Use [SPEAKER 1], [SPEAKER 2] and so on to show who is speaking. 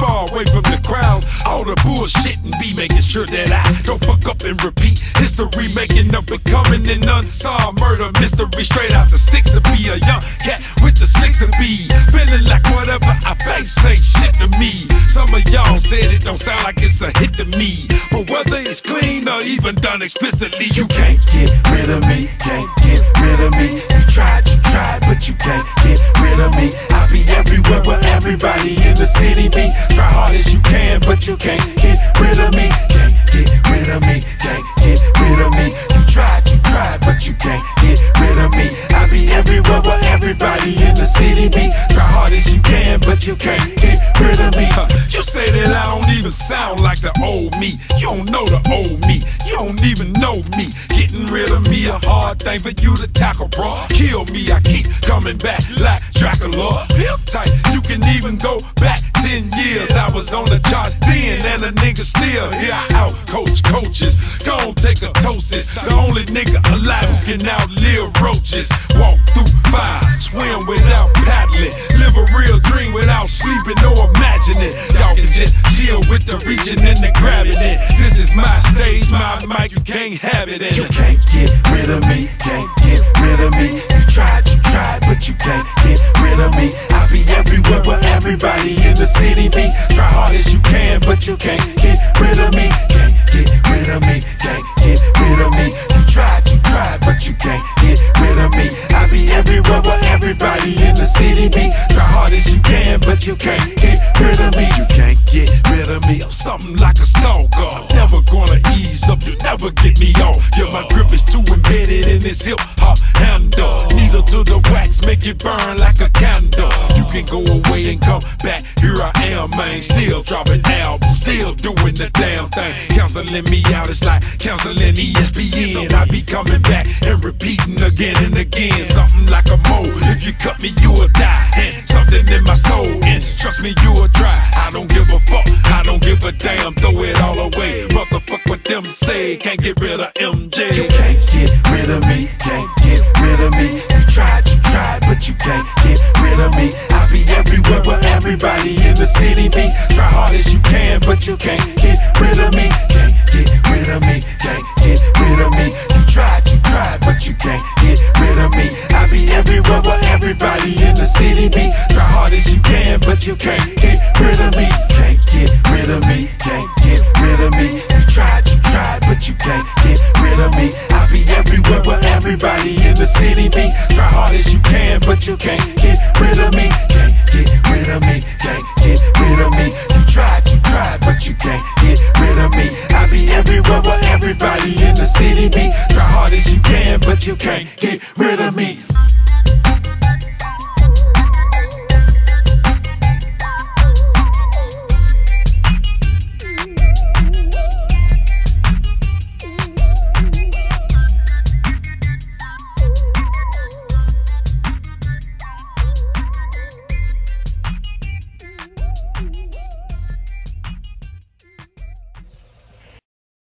[SPEAKER 1] far away from the crowd. All the bullshitting be making sure that I don't fuck up and repeat history, making up and coming an unsolved murder mystery straight out the sticks to be a young cat with the slicks to be. Feeling like whatever I face ain't shit to me. Some of y'all said it don't sound like it's a hit to me. But whether it's clean or even done explicitly, you can't get rid of me, can't get rid of me. Rid of me. Can't get rid of me, can't get rid of me. You tried, you tried, but you can't get rid of me. I'll be everywhere where everybody in the city be. Try hard as you can, but you can't get rid of me. You say that I don't even sound like the old me. You don't know the old me. You don't even know me. Getting rid of me a hard thing for you to tackle, bro. Kill me, I keep coming back like Dracula. Pimp tight, you can even go back 10 years. I was on the charts then, and a nigga still here. Out coach coaches. Gon' take a toast. The only nigga alive who can outlive roaches. Walk through fire, swim without paddling. Live a real dream without sleeping or imagining. Y'all can just chill with the reaching and the grabbing it. This is my stage, my mic, you can't have it. And you can't get rid of me, can't you can't get rid of me. Can't get rid of me, can't get rid of me. You tried, you tried, but you can't get rid of me. I'll be everywhere where everybody in the city be. Try hard as you can, but you can't get rid of me. You can't get rid of me. I'm something like a stalker. Never gonna ease up, you never get me off. Yeah, my grip is too embedded in this hip hop handle. Needle to the wax, make it burn like a candle. You can go away and come back. Am, man. Still dropping albums, still doing the damn thing. Counseling me out, it's like counseling ESPN. I be coming back and repeating again and again. Something like a mole. If you cut me, you will die. And something in my soul and instructs me, you will try. I don't give a fuck, I don't give a damn. Throw it all away. Motherfuck what them say. Can't get rid of MJ. You can't but you can't get rid of me. Can't get rid of me, can't get rid of me. You tried, you tried, but you can't get rid of me. I'll be everywhere where everybody in the city be. Try hard as you can, but you can't get rid of me. Can't get rid of me, can't get rid of me. You tried, you tried, but you can't get rid of me. I'll be everywhere where everybody in the city be. Try hard as you can, but you can't get rid of me. Can't everywhere where everybody in the city be. Try hard as you can, but you can't get rid of me.